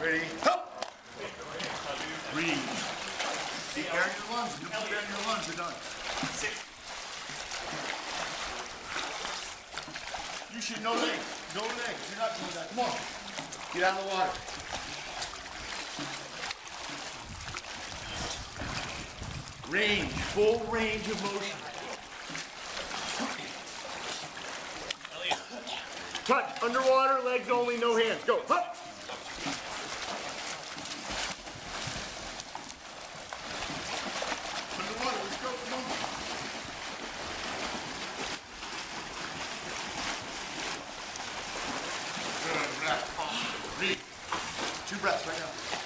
Ready? Hop! Breathe. Be careful your lungs. You keep carrying your lungs. You're done. Six. You should no legs. No legs. You're not doing that. Come on. Get out of the water. Range. Full range of motion. Touch. Underwater. Legs only. No hands. Go. Hop. Breathe. Two breaths right now.